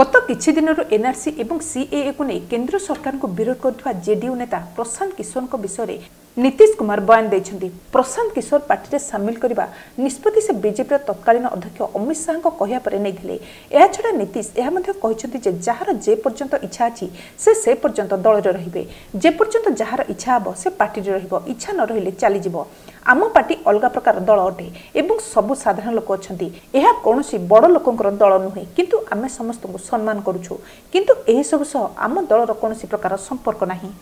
গত কিছু দিনর এনআরসি এবং সিএএকু নেই কেন্দ্র সরকারকে বিরোধ করুথিবা জেডিইউ নেতা প্রশান্ত কিশোরଙ୍କ বিষয়ে নীতিশ কুমার বয়ান দিয়েছেন প্রশান্ত কিশোর পার্টিতে সামিল করা নিষ্পতি সে বিজেপির তৎকালীন অধ্যক্ষ অমিত শাহক কহা পরে নিয়ে এছাড়া নীতিশ কিন্তু যে যার যে পর্যন্ত ইচ্ছা আছে সে সে পর্যন্ত দলরে রহবে যে পর্যন্ত যার ইচ্ছা হব সে পার্টিরে রহব ইচ্ছা ন রহলে চালিযোগ ଆମ ପାର୍ଟି ଅଲଗା ପ୍ରକାର ଦଳ ଅଟେ ଏବଂ ସବୁ ସାଧାରଣ ଲୋକ ଅଛନ୍ତି ଏହା କୌଣସି ବଡ଼ ଲୋକଙ୍କର ଦଳ ନୁହେଁ କିନ୍ତୁ ଆମେ ସମସ୍ତଙ୍କୁ ସମ୍ମାନ କରୁଛୁ କିନ୍ତୁ ଏହିସବୁ ସହ ଆମ ଦଳର କୌଣସି ପ୍ରକାର ସମ୍ପର୍କ ନାହିଁ